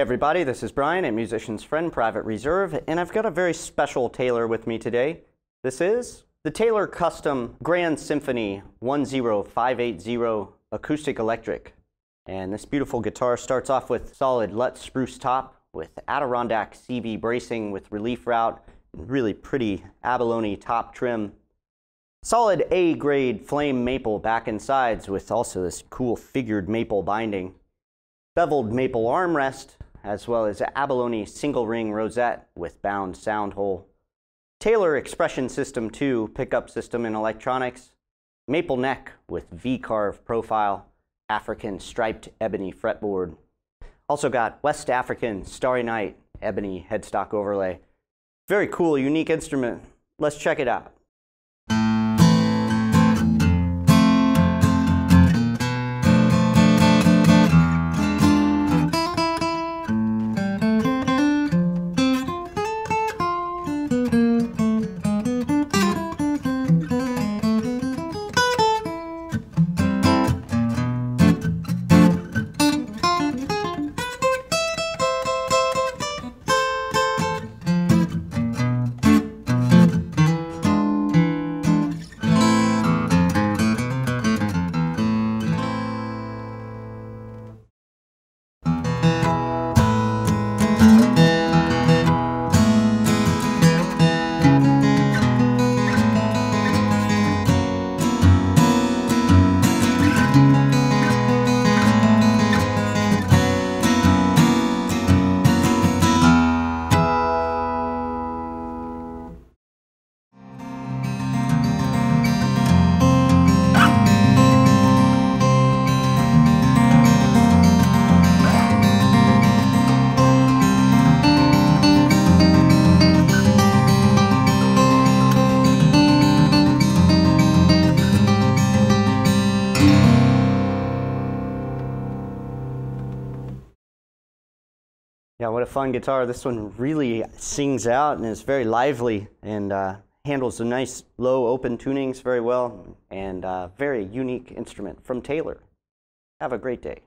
Everybody, this is Brian at Musician's Friend Private Reserve, and I've got a very special Taylor with me today. This is the Taylor Custom Grand Symphony 10580 Acoustic Electric. And this beautiful guitar starts off with solid Lutz spruce top with Adirondack CV bracing with relief rout, really pretty abalone top trim. Solid A grade flame maple back and sides with also this cool figured maple binding beveled maple armrest, as well as abalone single ring rosette with bound sound hole. Taylor Expression System 2 pickup system in electronics. Maple neck with V-carve profile. African striped ebony fretboard. Also got West African Starry Night ebony headstock overlay. Very cool, unique instrument. Let's check it out. Yeah, what a fun guitar. This one really sings out and is very lively and uh, handles the nice low open tunings very well and uh, very unique instrument from Taylor. Have a great day.